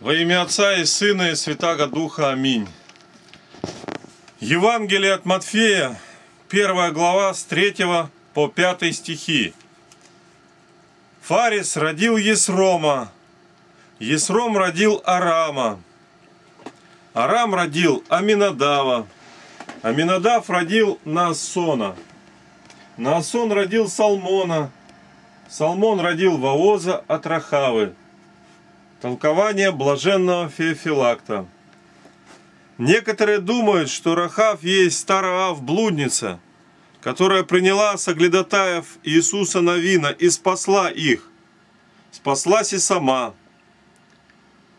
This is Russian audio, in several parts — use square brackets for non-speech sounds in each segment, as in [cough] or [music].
Во имя Отца и Сына и Святаго Духа. Аминь. Евангелие от Матфея, первая глава с 3 по 5 стихи. Фарис родил Есрома, Есром родил Арама, Арам родил Аминадава, Аминадав родил Наасона, Наасон родил Салмона, Салмон родил Ваоза от Рахавы. Толкование блаженного Феофилакта. Некоторые думают, что Рахав есть Староав блудница, которая приняла соглядатаев Иисуса Навина и спасла их. Спаслась и сама.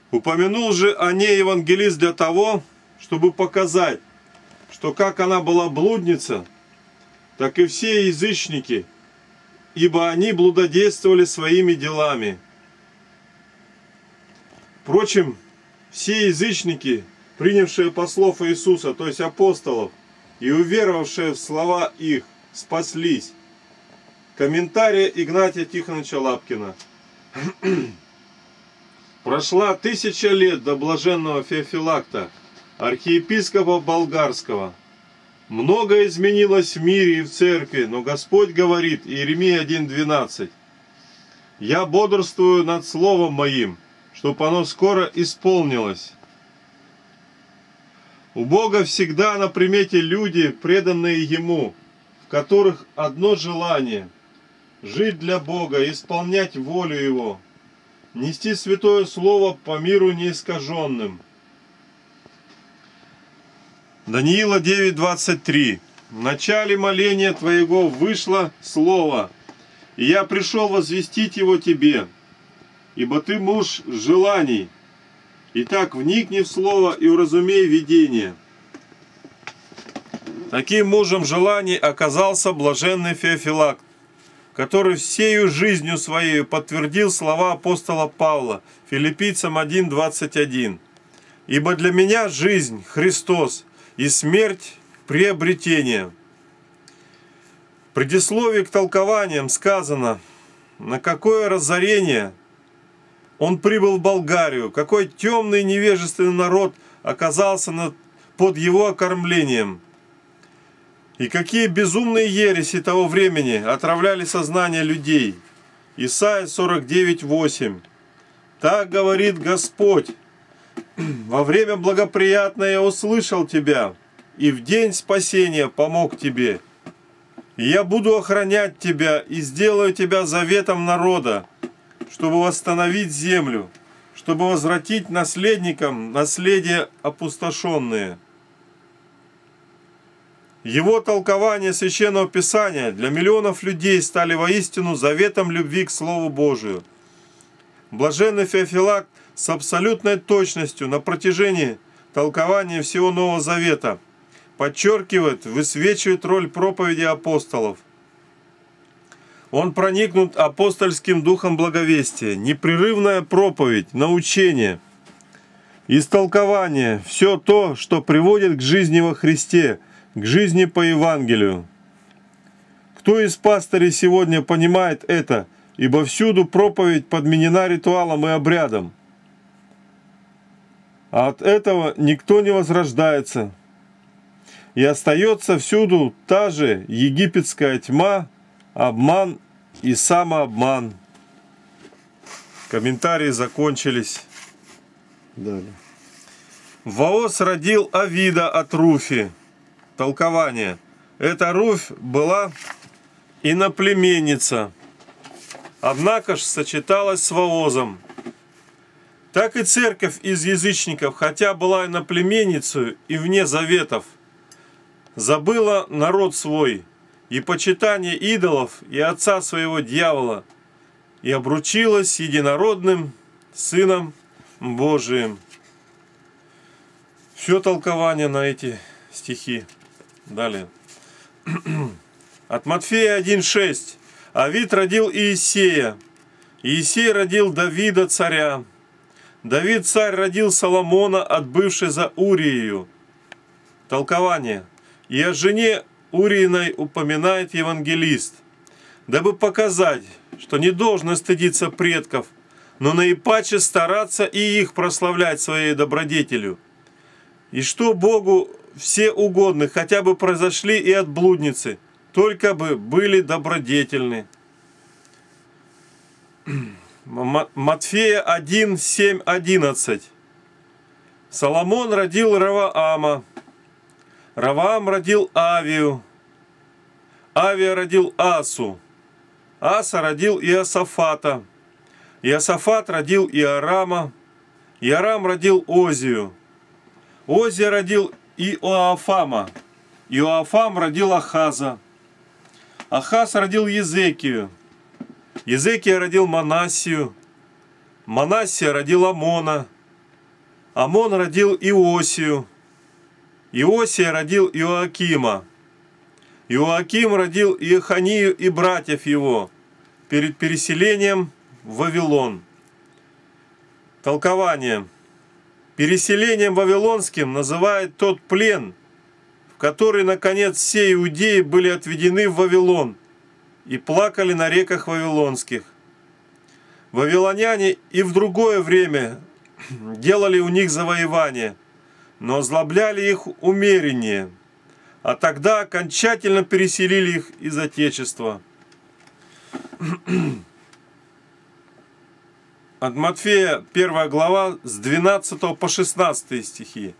Упомянул же о ней евангелист для того, чтобы показать, что как она была блудница, так и все язычники, ибо они блудодействовали своими делами – Впрочем, все язычники, принявшие послов Иисуса, то есть апостолов, и уверовавшие в слова их, спаслись. Комментарий Игнатия Тихоновича Лапкина. Прошла тысяча лет до блаженного Феофилакта, архиепископа болгарского. Многое изменилось в мире и в церкви, но Господь говорит, Иеремия 1.12, «Я бодрствую над словом моим, чтобы оно скоро исполнилось. У Бога всегда на примете люди, преданные Ему, в которых одно желание – жить для Бога, исполнять волю Его, нести святое Слово по миру неискаженным. Даниила 9.23 В начале моления Твоего вышло Слово, и я пришел возвестить его Тебе – ибо ты муж желаний. Итак, вникни в слово и уразумей видение. Таким мужем желаний оказался блаженный Феофилакт, который всею жизнью своей подтвердил слова апостола Павла, филиппийцам 1.21. «Ибо для меня жизнь – Христос, и смерть – приобретение». В предисловии к толкованиям сказано, на какое разорение – он прибыл в Болгарию. Какой темный невежественный народ оказался над, под его окормлением. И какие безумные ереси того времени отравляли сознание людей. Исайя 49.8. Так говорит Господь. [clears throat] Во время благоприятное я услышал тебя, и в день спасения помог тебе. И я буду охранять тебя и сделаю тебя заветом народа, чтобы восстановить землю, чтобы возвратить наследникам наследие опустошенные. Его толкование Священного Писания для миллионов людей стали воистину заветом любви к Слову Божию. Блаженный Феофилакт с абсолютной точностью на протяжении толкования всего Нового Завета подчеркивает, высвечивает роль проповеди апостолов. Он проникнут апостольским духом благовестия, непрерывная проповедь, научение, истолкование, все то, что приводит к жизни во Христе, к жизни по Евангелию. Кто из пастырей сегодня понимает это, ибо всюду проповедь подменена ритуалом и обрядом. А от этого никто не возрождается. И остается всюду та же египетская тьма, обман и самообман. Комментарии закончились. Далее. Ваос родил Авида от Руфи. Толкование. Эта Руфь была иноплеменница, однако ж сочеталась с Ваозом. Так и церковь из язычников, хотя была иноплеменницей и вне заветов, забыла народ свой – и почитание идолов и отца своего дьявола, и обручилась единородным Сыном Божиим. Все толкование на эти стихи. Далее. [clears throat] От Матфея 1.6. Авид родил Иисея. Иисей родил Давида царя. Давид царь родил Соломона, отбывший за Уриею. Толкование. И о жене Урииной упоминает евангелист, дабы показать, что не должно стыдиться предков, но наипаче стараться и их прославлять своей добродетелю. И что Богу все угодны, хотя бы произошли и от блудницы, только бы были добродетельны. Матфея 1, 7, 11. Соломон родил Раваама, Раваам родил Авию, Авия родил Асу, Аса родил Иосафата, Иосафат родил Иорама, Иорам родил Озию, Озия родил Иоафама, Иоафам родил Ахаза, Ахаз родил Езекию, Езекия родил Манасию, Манасия родил Амона, Амон родил Иосию, Иосия родил Иоакима, Иоаким родил Иоханию и братьев его перед переселением в Вавилон. Толкование. Переселением вавилонским называет тот плен, в который, наконец, все иудеи были отведены в Вавилон и плакали на реках вавилонских. Вавилоняне и в другое время [clears throat] делали у них завоевание, но озлобляли их умереннее, а тогда окончательно переселили их из Отечества. [clears throat] От Матфея 1 глава с 12 по 16 стихи.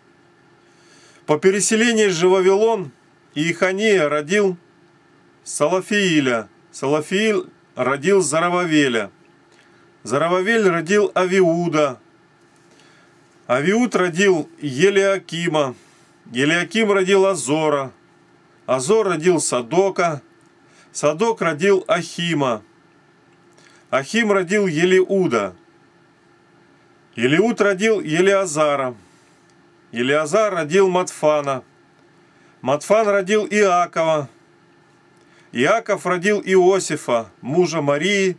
По переселении же Вавилон Иехания родил Салафииля, Салафиил родил Зарававеля, Зарававель родил Авиуда, Авиуд родил Елиакима, Елиаким родил Азора, Азор родил Садока, Садок родил Ахима, Ахим родил Елиуда, Елиуд родил Елиазара, Елиазар родил Матфана, Матфан родил Иакова, Иаков родил Иосифа, мужа Марии,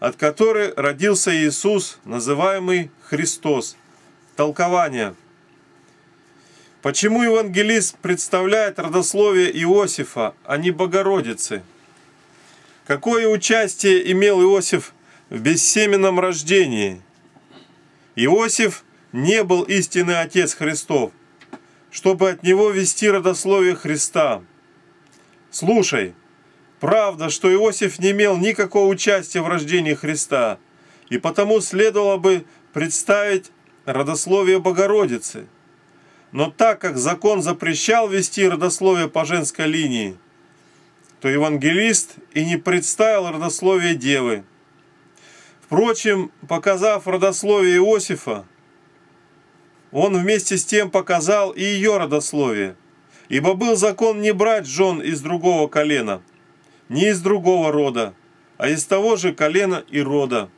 от которой родился Иисус, называемый Христос – Толкование. Почему евангелист представляет родословие Иосифа, а не Богородицы? Какое участие имел Иосиф в бессеменном рождении? Иосиф не был истинный Отец Христов, чтобы от него вести родословие Христа. Слушай, правда, что Иосиф не имел никакого участия в рождении Христа, и потому следовало бы представить родословие Богородицы. Но так как закон запрещал вести родословие по женской линии, то евангелист и не представил родословие Девы. Впрочем, показав родословие Иосифа, он вместе с тем показал и ее родословие, ибо был закон не брать жен из другого колена, не из другого рода, а из того же колена и рода.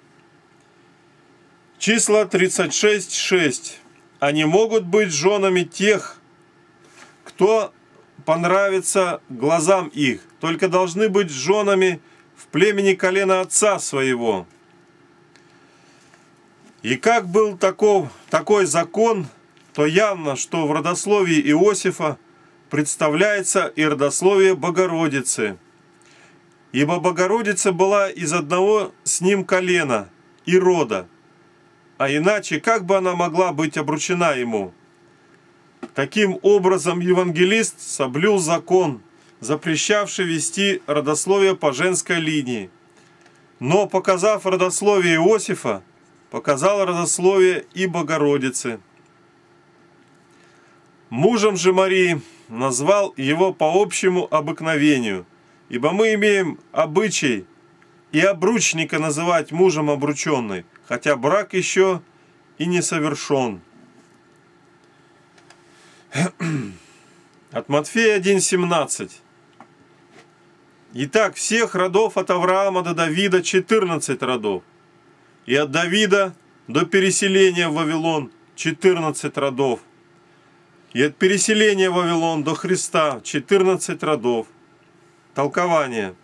Числа 36.6. Они могут быть женами тех, кто понравится глазам их, только должны быть женами в племени колена отца своего. И как был таков, такой закон, то явно, что в родословии Иосифа представляется и родословие Богородицы. Ибо Богородица была из одного с ним колена и рода – а иначе как бы она могла быть обручена ему? Таким образом, евангелист соблюл закон, запрещавший вести родословие по женской линии. Но, показав родословие Иосифа, показал родословие и Богородицы. Мужем же Марии назвал его по общему обыкновению, ибо мы имеем обычай и обручника называть мужем обрученной, хотя брак еще и не совершен. От Матфея 1.17. Итак, всех родов от Авраама до Давида 14 родов. И от Давида до переселения в Вавилон 14 родов. И от переселения в Вавилон до Христа 14 родов. Толкование –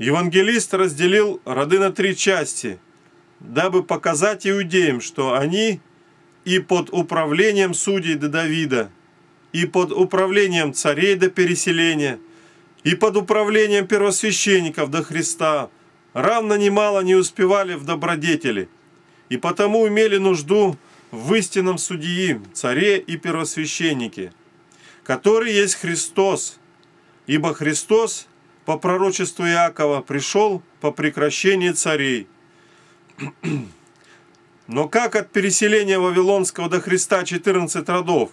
Евангелист разделил роды на три части, дабы показать иудеям, что они и под управлением судей до Давида, и под управлением царей до переселения, и под управлением первосвященников до Христа равно немало не успевали в добродетели, и потому имели нужду в истинном судьи, царе и первосвященнике, который есть Христос, ибо Христос по пророчеству Иакова пришел по прекращении царей. [clears throat] Но как от переселения Вавилонского до Христа 14 родов,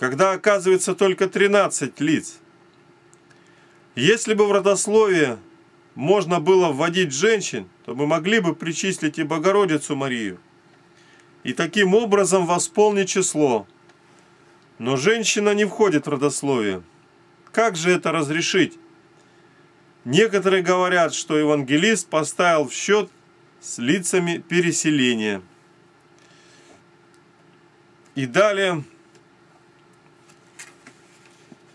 когда оказывается только 13 лиц? Если бы в родословие можно было вводить женщин, то мы могли бы причислить и Богородицу Марию и таким образом восполнить число. Но женщина не входит в родословие. Как же это разрешить? Некоторые говорят, что евангелист поставил в счет с лицами переселения. И далее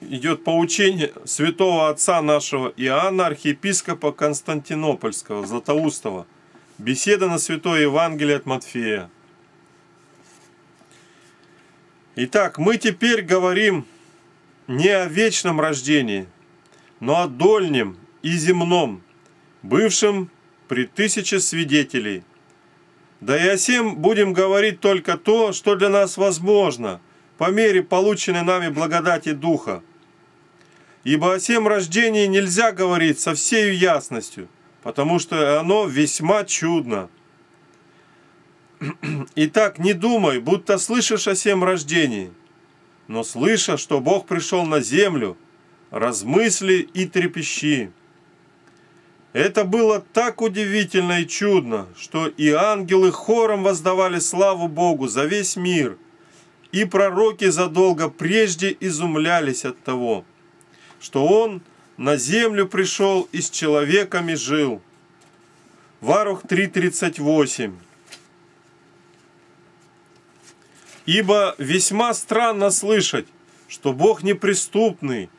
идет поучение святого отца нашего Иоанна, архиепископа Константинопольского, Златоустова. Беседа на Святое Евангелие от Матфея. Итак, мы теперь говорим не о вечном рождении, но о дольнем и земном, бывшем при тысяче свидетелей. Да и о всем будем говорить только то, что для нас возможно, по мере полученной нами благодати Духа. Ибо о всем рождении нельзя говорить со всей ясностью, потому что оно весьма чудно. [clears throat] Итак, не думай, будто слышишь о всем рождении, но слыша, что Бог пришел на землю, размысли и трепещи. Это было так удивительно и чудно, что и ангелы хором воздавали славу Богу за весь мир, и пророки задолго прежде изумлялись от того, что Он на землю пришел и с человеками жил. Варух 3.38 Ибо весьма странно слышать, что Бог неприступный,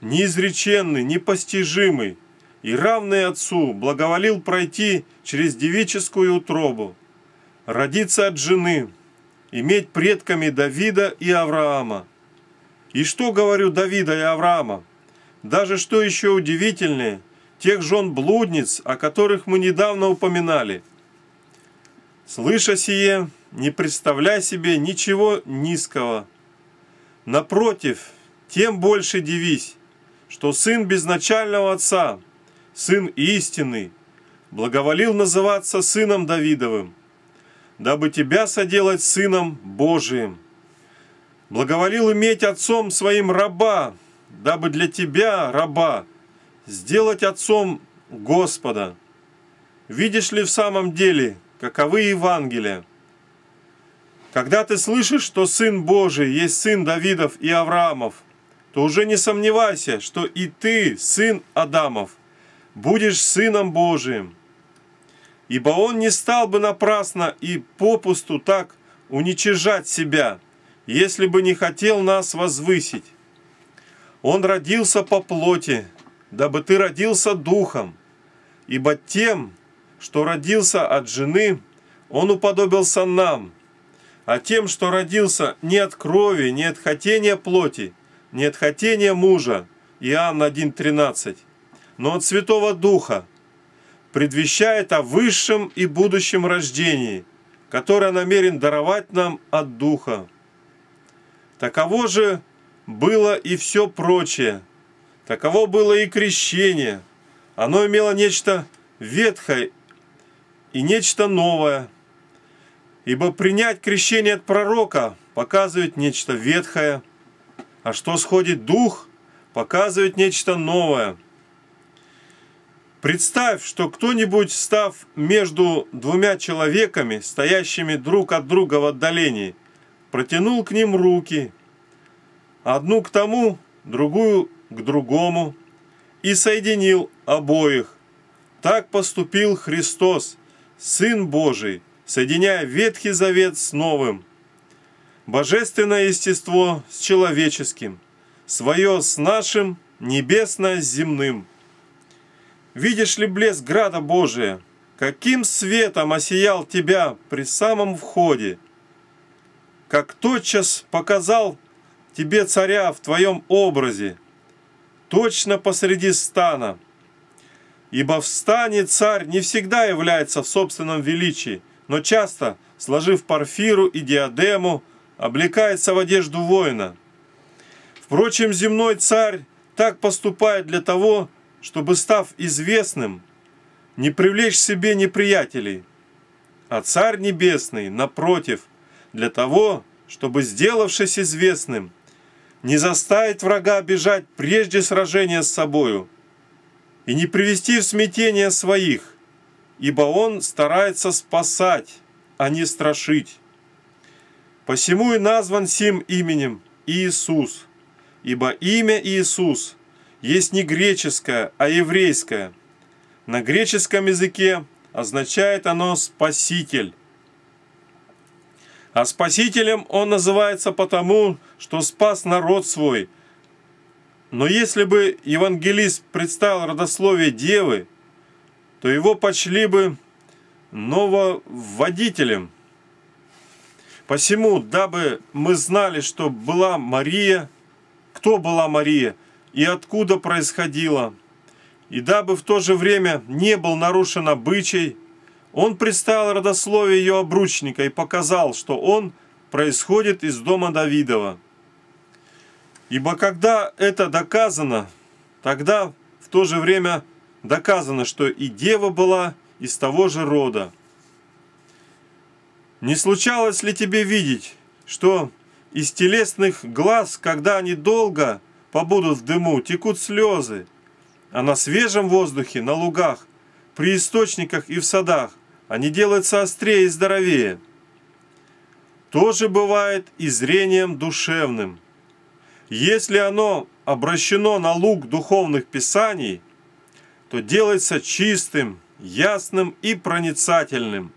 неизреченный, непостижимый и равный Отцу благоволил пройти через девическую утробу, родиться от жены, иметь предками Давида и Авраама. И что говорю Давида и Авраама? Даже что еще удивительнее, тех жен блудниц, о которых мы недавно упоминали. Слыша сие, не представляй себе ничего низкого. Напротив, тем больше дивись, что сын безначального отца, сын истинный, благоволил называться сыном Давидовым, дабы тебя соделать сыном Божиим. Благоволил иметь отцом своим раба, дабы для тебя, раба, сделать отцом Господа. Видишь ли в самом деле, каковы Евангелия? Когда ты слышишь, что Сын Божий есть Сын Давидов и Авраамов, то уже не сомневайся, что и ты, сын Адамов, будешь Сыном Божиим. Ибо Он не стал бы напрасно и попусту так уничижать себя, если бы не хотел нас возвысить. Он родился по плоти, дабы ты родился духом, ибо тем, что родился от жены, Он уподобился нам – а тем, что родился не от крови, не от хотения плоти, не от хотения мужа, Иоанн 1.13, но от Святого Духа, предвещает о высшем и будущем рождении, которое намерен даровать нам от Духа. Таково же было и все прочее. Таково было и крещение. Оно имело нечто ветхое и нечто новое – Ибо принять крещение от пророка показывает нечто ветхое, а что сходит дух, показывает нечто новое. Представь, что кто-нибудь, став между двумя человеками, стоящими друг от друга в отдалении, протянул к ним руки, одну к тому, другую к другому, и соединил обоих. Так поступил Христос, Сын Божий – соединяя Ветхий Завет с Новым, божественное естество с человеческим, свое с нашим, небесное с земным. Видишь ли блеск града Божия, каким светом осиял тебя при самом входе, как тотчас показал тебе царя в твоем образе, точно посреди стана. Ибо в стане царь не всегда является в собственном величии, но часто, сложив парфиру и диадему, облекается в одежду воина. Впрочем, земной царь так поступает для того, чтобы, став известным, не привлечь себе неприятелей. А Царь Небесный, напротив, для того, чтобы, сделавшись известным, не заставить врага бежать прежде сражения с собою и не привести в смятение своих, ибо он старается спасать, а не страшить. Посему и назван сим именем Иисус, ибо имя Иисус есть не греческое, а еврейское – на греческом языке означает оно «спаситель». А спасителем он называется потому, что спас народ свой. Но если бы евангелист представил родословие девы, то его почли бы нововводителем. Посему, дабы мы знали, что была Мария, кто была Мария и откуда происходила – и дабы в то же время не был нарушен обычай, он представил родословие ее обручника и показал, что он происходит из дома Давидова. Ибо когда это доказано, тогда в то же время доказано, что и дева была из того же рода. Не случалось ли тебе видеть, что из телесных глаз, когда они долго побудут в дыму, текут слезы, а на свежем воздухе, на лугах, при источниках и в садах они делаются острее и здоровее. То же бывает и зрением душевным. Если оно обращено на луг духовных писаний, то делается чистым, ясным и проницательным.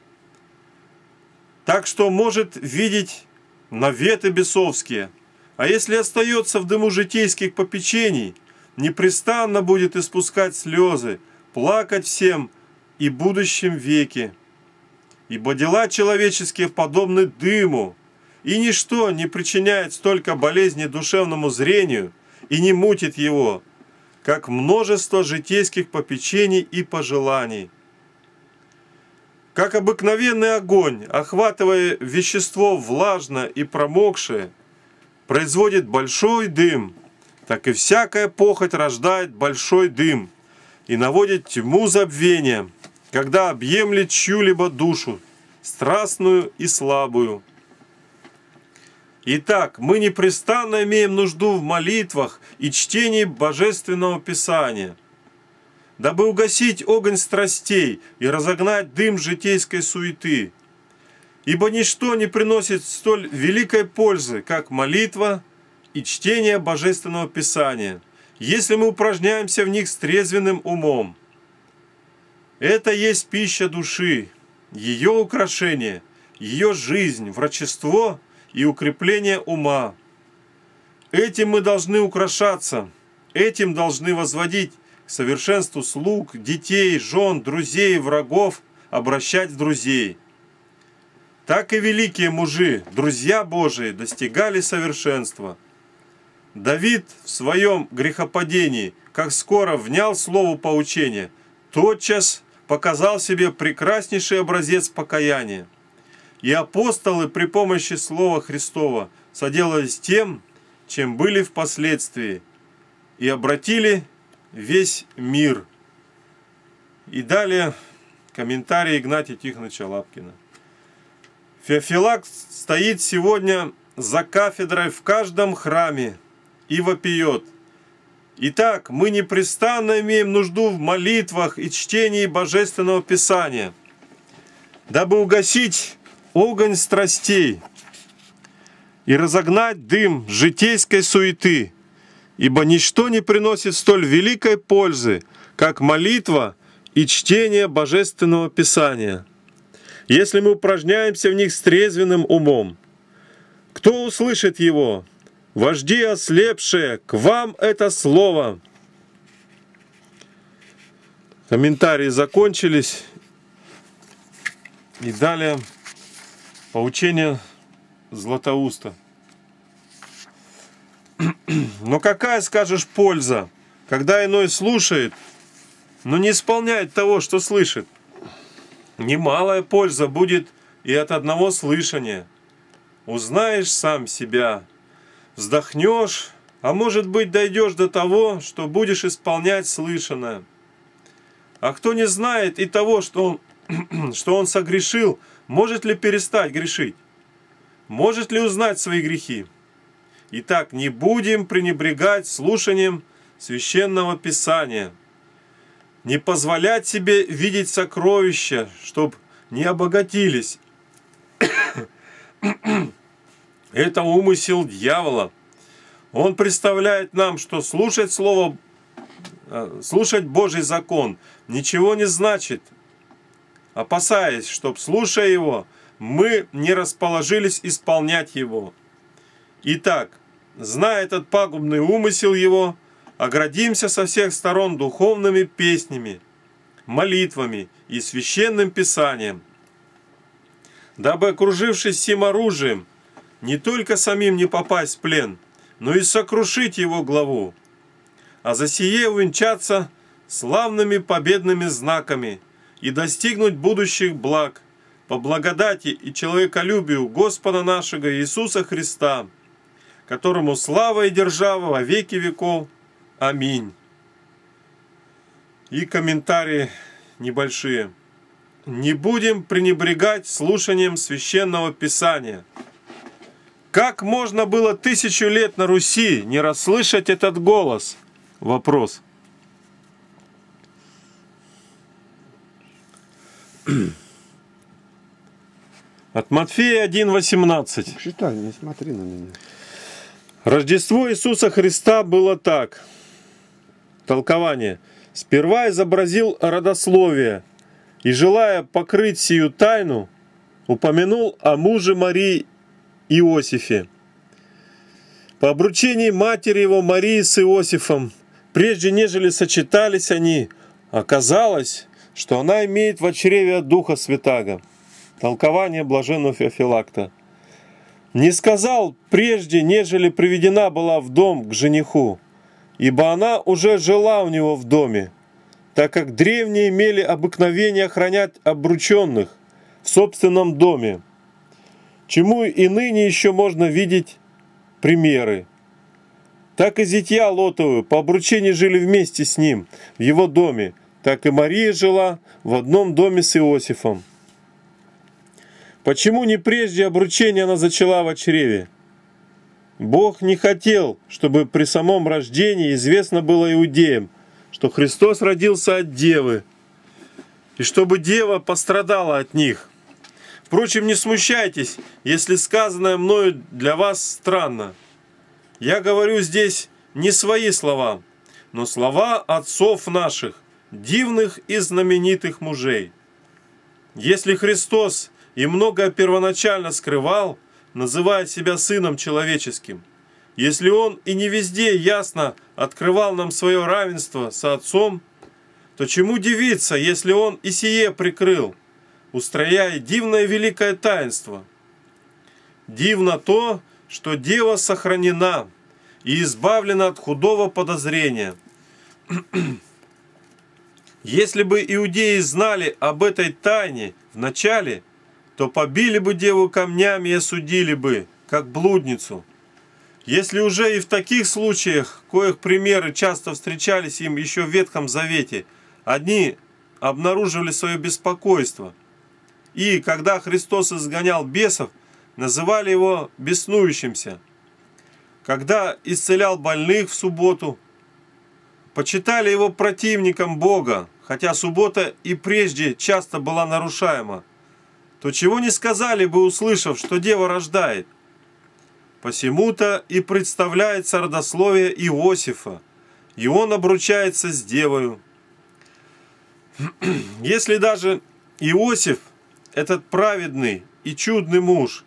Так что может видеть наветы бесовские, а если остается в дыму житейских попечений – непрестанно будет испускать слезы, плакать всем и будущем веке. Ибо дела человеческие подобны дыму, и ничто не причиняет столько болезни душевному зрению и не мутит его, как множество житейских попечений и пожеланий. Как обыкновенный огонь, охватывая вещество влажное и промокшее, производит большой дым – так и всякая похоть рождает большой дым и наводит тьму забвения, когда объемлет чью-либо душу, страстную и слабую. Итак, мы непрестанно имеем нужду в молитвах и чтении Божественного Писания, дабы угасить огонь страстей и разогнать дым житейской суеты. Ибо ничто не приносит столь великой пользы, как молитва – и чтение Божественного Писания, если мы упражняемся в них с трезвенным умом. Это есть пища души, ее украшение, ее жизнь, врачество и укрепление ума. Этим мы должны украшаться, этим должны возводить к совершенству слуг, детей, жен, друзей, врагов, обращать в друзей. Так и великие мужи, друзья Божии, достигали совершенства – Давид в своем грехопадении, как скоро внял слову поучения, тотчас показал себе прекраснейший образец покаяния. И апостолы при помощи Слова Христова соделались тем, чем были впоследствии, и обратили весь мир. И далее комментарий Игнатия Тихоновича Лапкина. Феофилак стоит сегодня за кафедрой в каждом храме, и вопиет. Итак, мы непрестанно имеем нужду в молитвах и чтении Божественного Писания, дабы угасить огонь страстей и разогнать дым житейской суеты, ибо ничто не приносит столь великой пользы, как молитва и чтение Божественного Писания, если мы упражняемся в них с трезвенным умом. Кто услышит его, Вожди ослепшие, к вам это слово. Комментарии закончились. И далее поучение Златоуста. Но какая, скажешь, польза, когда иной слушает, но не исполняет того, что слышит. Немалая польза будет и от одного слышания. Узнаешь сам себя, вздохнешь, а может быть дойдешь до того, что будешь исполнять слышанное. А кто не знает и того, что он, [clears throat] что он согрешил, может ли перестать грешить? Может ли узнать свои грехи? Итак, не будем пренебрегать слушанием священного писания. Не позволять себе видеть сокровища, чтобы не обогатились. [coughs] Это умысел дьявола. Он представляет нам, что слушать Слово, э, слушать Божий закон ничего не значит, опасаясь, чтоб, слушая его, мы не расположились исполнять его. Итак, зная этот пагубный умысел его, оградимся со всех сторон духовными песнями, молитвами и священным писанием, дабы, окружившись всем оружием, не только самим не попасть в плен, но и сокрушить его главу, а за сие увенчаться славными победными знаками и достигнуть будущих благ по благодати и человеколюбию Господа нашего Иисуса Христа, которому слава и держава во веки веков. Аминь. И комментарии небольшие. Не будем пренебрегать слушанием священного писания. Как можно было тысячу лет на Руси не расслышать этот голос? Вопрос. От Матфея 1.18. Читай, не смотри на меня. Рождество Иисуса Христа было так. Толкование. Сперва изобразил родословие и, желая покрыть сию тайну, упомянул о муже Марии Иосифе. По обручении матери его Марии с Иосифом, прежде нежели сочетались они, оказалось, что она имеет в чреве Духа Святаго. Толкование блаженного Феофилакта. Не сказал прежде, нежели приведена была в дом к жениху, ибо она уже жила у него в доме, так как древние имели обыкновение охранять обрученных в собственном доме, чему и ныне еще можно видеть примеры. Так и зятья Лотовы по обручению жили вместе с ним в его доме, так и Мария жила в одном доме с Иосифом. Почему не прежде обручения она зачала в чреве? Бог не хотел, чтобы при самом рождении известно было иудеям, что Христос родился от Девы, и чтобы Дева пострадала от них. Впрочем, не смущайтесь, если сказанное мною для вас странно. Я говорю здесь не свои слова, но слова отцов наших, дивных и знаменитых мужей. Если Христос и многое первоначально скрывал, называя себя Сыном Человеческим. Если Он и не везде ясно открывал нам свое равенство со Отцом, то чему дивиться, если Он и сие прикрыл, устрояя дивное великое таинство? Дивно то, что Дева сохранена и избавлена от худого подозрения. [clears throat] Если бы иудеи знали об этой тайне в начале, то побили бы деву камнями и осудили бы, как блудницу. Если уже и в таких случаях, коих примеры часто встречались им еще в Ветхом Завете, одни обнаруживали свое беспокойство. И, когда Христос изгонял бесов, называли его беснующимся. Когда исцелял больных в субботу, почитали его противником Бога, хотя суббота и прежде часто была нарушаема то чего не сказали бы, услышав, что дева рождает? Посему-то и представляется родословие Иосифа, и он обручается с девою. [clears throat] Если даже Иосиф, этот праведный и чудный муж,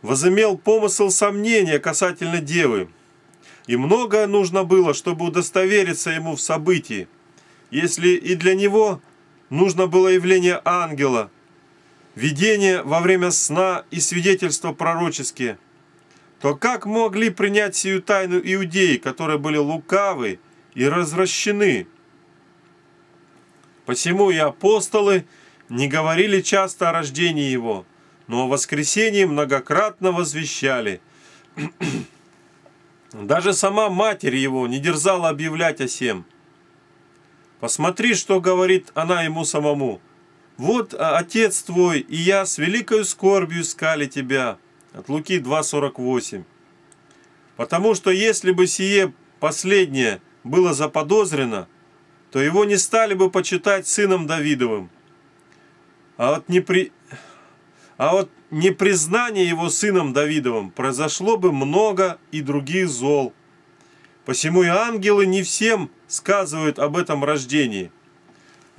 возымел помысл сомнения касательно девы, и многое нужно было, чтобы удостовериться ему в событии, если и для него нужно было явление ангела – видение во время сна и свидетельства пророческие, то как могли принять сию тайну иудеи, которые были лукавы и развращены? Посему и апостолы не говорили часто о рождении его, но о воскресении многократно возвещали. [clears throat] Даже сама матерь его не дерзала объявлять о сем. Посмотри, что говорит она ему самому. Вот а, отец твой, и я с великой скорбью искали тебя. От Луки 2.48. Потому что если бы сие последнее было заподозрено, то его не стали бы почитать сыном Давидовым. А от, непри... а от непризнания его сыном Давидовым произошло бы много и других зол. Посему и ангелы не всем сказывают об этом рождении.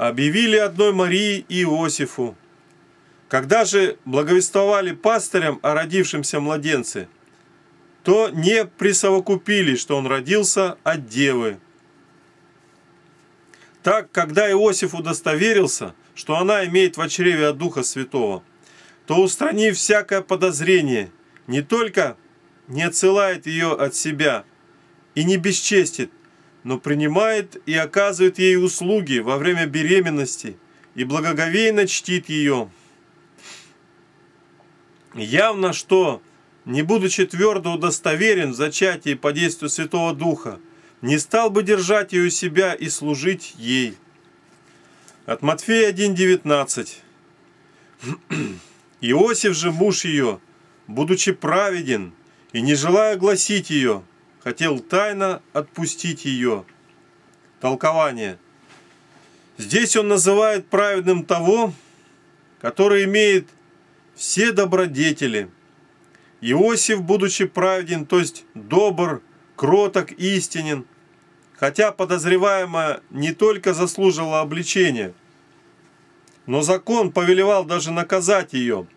Объявили одной Марии и Иосифу. Когда же благовествовали пастырям о родившемся младенце, то не присовокупили, что он родился от девы. Так, когда Иосиф удостоверился, что она имеет в чреве от Духа Святого, то, устранив всякое подозрение, не только не отсылает ее от себя и не бесчестит, но принимает и оказывает ей услуги во время беременности и благоговейно чтит ее. Явно, что, не будучи твердо удостоверен в зачатии по действию Святого Духа, не стал бы держать ее у себя и служить ей. От Матфея 1.19. Иосиф же, муж ее, будучи праведен и не желая гласить ее, хотел тайно отпустить ее. Толкование. Здесь он называет праведным того, который имеет все добродетели. Иосиф, будучи праведен, то есть добр, кроток, истинен, хотя подозреваемая не только заслужила обличения, но закон повелевал даже наказать ее.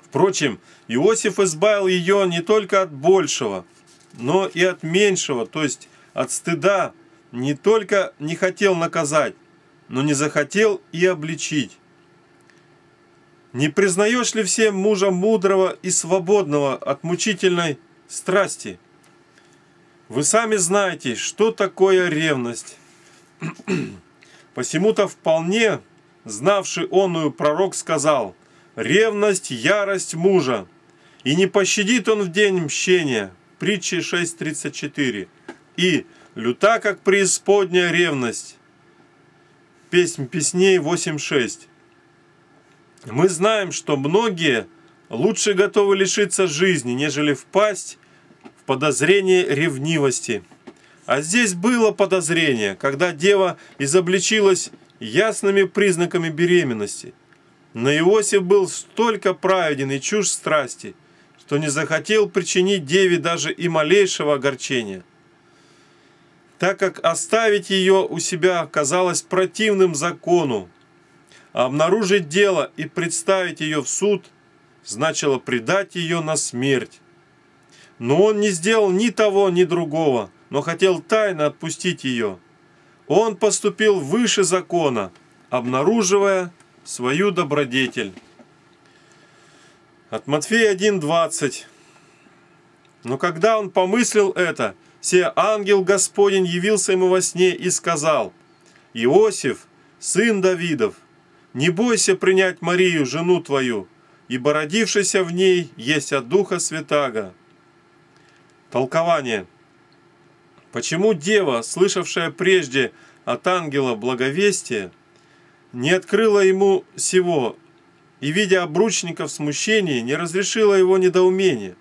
Впрочем, Иосиф избавил ее не только от большего, но и от меньшего, то есть от стыда, не только не хотел наказать, но не захотел и обличить. Не признаешь ли всем мужа мудрого и свободного от мучительной страсти? Вы сами знаете, что такое ревность. [clears throat] Посему-то вполне знавший онную пророк сказал, «Ревность – ярость мужа, и не пощадит он в день мщения». Притчи 6.34. И «Люта, как преисподняя ревность». Песнь песней 8.6. Мы знаем, что многие лучше готовы лишиться жизни, нежели впасть подозрение ревнивости. А здесь было подозрение, когда дева изобличилась ясными признаками беременности. Но Иосиф был столько праведен и чушь страсти, что не захотел причинить деве даже и малейшего огорчения. Так как оставить ее у себя казалось противным закону, а обнаружить дело и представить ее в суд значило предать ее на смерть. Но он не сделал ни того, ни другого, но хотел тайно отпустить ее. Он поступил выше закона, обнаруживая свою добродетель. От Матфея 1.20. Но когда он помыслил это, се ангел Господень явился ему во сне и сказал, «Иосиф, сын Давидов, не бойся принять Марию, жену твою, ибо родившийся в ней есть от Духа Святаго, Толкование. Почему дева, слышавшая прежде от ангела благовестия, не открыла ему сего и, видя обручника в смущении, не разрешила его недоумение?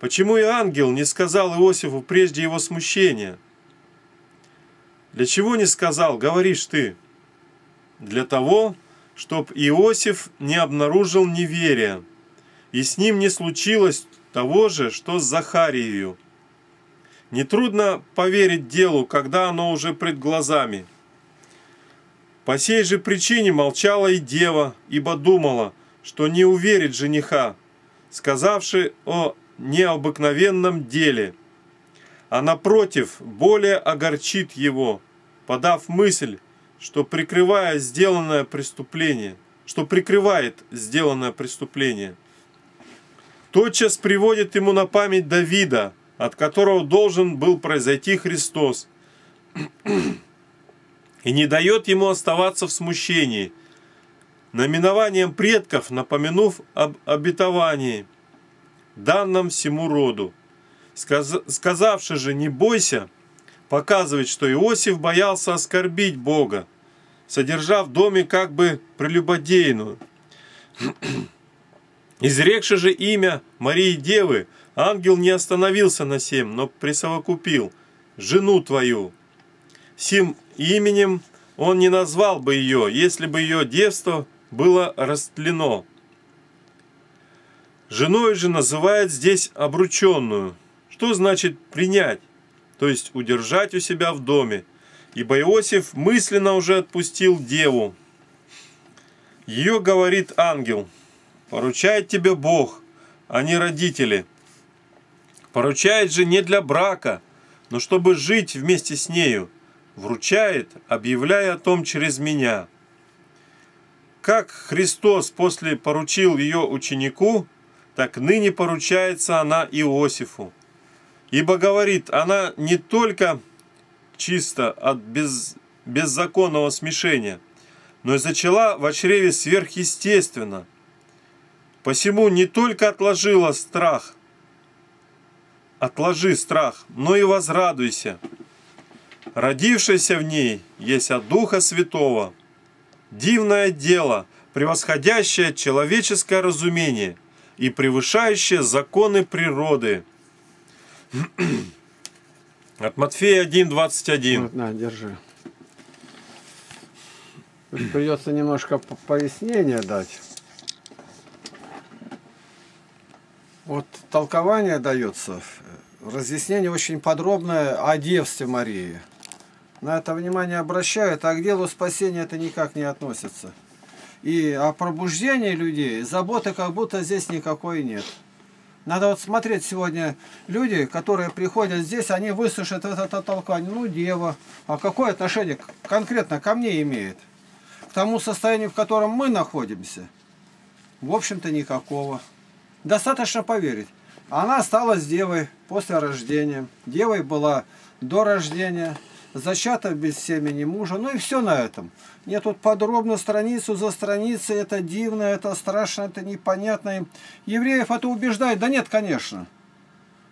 Почему и ангел не сказал Иосифу прежде его смущения? Для чего не сказал, говоришь ты? Для того, чтоб Иосиф не обнаружил неверия, и с ним не случилось того же, что с Захарией. Нетрудно поверить делу, когда оно уже пред глазами. По сей же причине молчала и дева, ибо думала, что не уверит жениха, сказавши о необыкновенном деле, а напротив более огорчит его, подав мысль, что прикрывая сделанное преступление, что прикрывает сделанное преступление – тотчас приводит ему на память Давида, от которого должен был произойти Христос. И не дает ему оставаться в смущении, наименованием предков напомянув об обетовании, данном всему роду. Сказ... Сказавши же «не бойся», показывает, что Иосиф боялся оскорбить Бога, содержав в доме как бы прелюбодейную. [clears throat] Изрекши же имя Марии Девы, ангел не остановился на сем, но присовокупил «жену твою». Сим именем он не назвал бы ее, если бы ее девство было растлено. Женой же называет здесь обрученную. Что значит принять? То есть удержать у себя в доме. Ибо Иосиф мысленно уже отпустил деву. Ее говорит ангел. Поручает тебе Бог, а не родители. Поручает же не для брака, но чтобы жить вместе с нею. Вручает, объявляя о том через меня. Как Христос после поручил ее ученику, так ныне поручается она Иосифу. Ибо говорит, она не только чисто от без, беззаконного смешения, но и зачала в чреве сверхъестественно. Посему не только отложила страх, отложи страх, но и возрадуйся. Родившийся в ней есть от Духа Святого. Дивное дело, превосходящее человеческое разумение и превышающее законы природы [clears throat] – от Матфея 1.21. Вот, на, держи. Придется немножко пояснения дать. Вот толкование дается, разъяснение очень подробное о девстве Марии. На это внимание обращают, а к делу спасения это никак не относится. И о пробуждении людей заботы как будто здесь никакой нет. Надо вот смотреть сегодня люди, которые приходят здесь, они выслушают это толкование. Ну, дева. А какое отношение конкретно ко мне имеет? К тому состоянию, в котором мы находимся? В общем-то, никакого. Достаточно поверить. Она стала девой после рождения. Девой была до рождения зачата без семени мужа, ну и все на этом. Мне тут подробно страницу за страницей, это дивно, это страшно, это непонятно. Евреев это убеждает, да нет, конечно.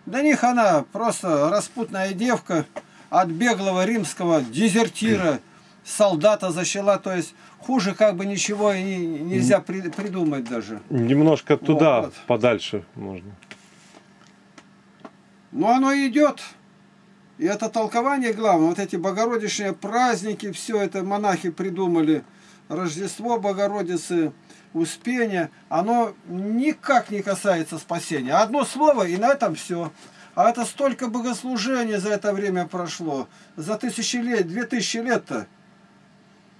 Для них она просто распутная девка от беглого римского дезертира, солдата защела, то есть хуже как бы ничего и нельзя при, придумать даже. Немножко туда, вот. подальше можно. Ну оно идет. И это толкование главное, вот эти богородичные праздники, все это монахи придумали, Рождество Богородицы, Успение, оно никак не касается спасения. Одно слово, и на этом все. А это столько богослужения за это время прошло. За тысячи лет, две тысячи лет-то.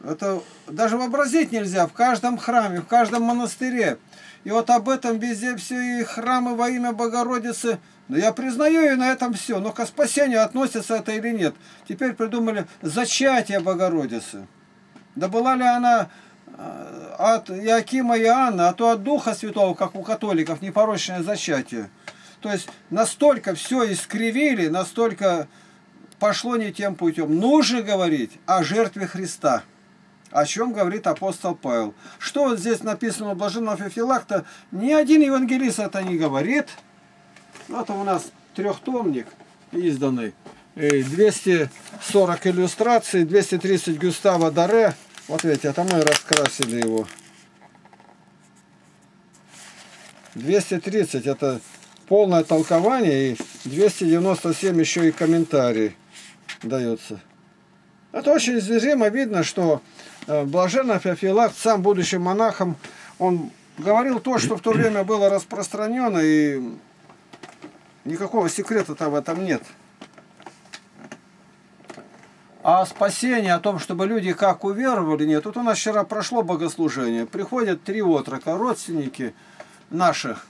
Это даже вообразить нельзя. В каждом храме, в каждом монастыре. И вот об этом везде все, и храмы во имя Богородицы – но я признаю, и на этом все. Но к спасению относится это или нет. Теперь придумали зачатие Богородицы. Да была ли она э, от Иакима и Анны, а то от Духа Святого, как у католиков, непорочное зачатие. То есть настолько все искривили, настолько пошло не тем путем. Нужно говорить о жертве Христа. О чем говорит апостол Павел. Что вот здесь написано у блаженного Феофилакта, ни один евангелист это не говорит – это у нас трехтомник изданный. 240 иллюстраций, 230 Гюстава Даре. Вот видите, это мы раскрасили его. 230 это полное толкование и 297 еще и комментарий дается. Это очень зримо видно, что э, блаженный Феофилакт, сам будущим монахом, он говорил то, что в то время было распространено и Никакого секрета-то в этом нет. А спасение о том, чтобы люди как уверовали, нет. Тут у нас вчера прошло богослужение. Приходят три отрока, родственники наших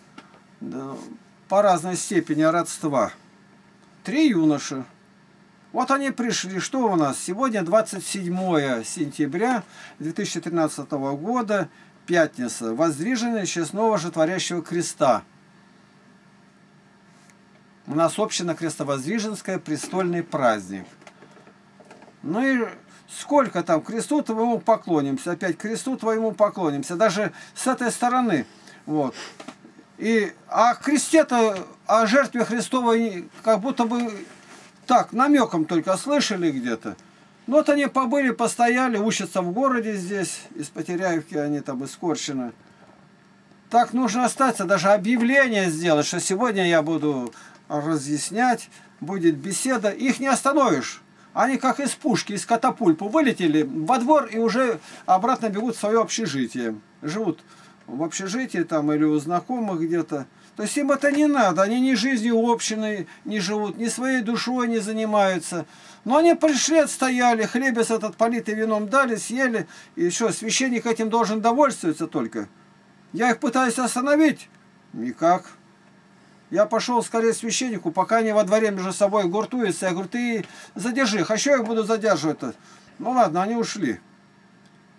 по разной степени родства. Три юноши. Вот они пришли. Что у нас? Сегодня 27 сентября 2013 года, пятница. Воздвижение честного же творящего креста. У нас община Крестовоздвиженская, престольный праздник. Ну и Сколько там, кресту твоему поклонимся, опять кресту твоему поклонимся, даже с этой стороны. Вот. И, а кресте-то, о жертве Христовой как будто бы так, намеком только слышали где-то. Ну вот они побыли, постояли, учатся в городе здесь, из Потеряевки они там, из Корчина. Так нужно остаться, даже объявление сделать, что сегодня я буду разъяснять, будет беседа. Их не остановишь. Они как из пушки, из катапульпу вылетели во двор и уже обратно бегут в свое общежитие. Живут в общежитии там или у знакомых где-то. То есть им это не надо, они ни жизнью общиной не живут, ни своей душой не занимаются. Но они пришли, отстояли, хлебец этот политый вином дали, съели. И что, священник этим должен довольствоваться только? Я их пытаюсь остановить? Никак. Я пошел скорее священнику, пока они во дворе между собой гуртуются. Я говорю, ты задержи их, а что я буду задерживать-то? Ну ладно, они ушли.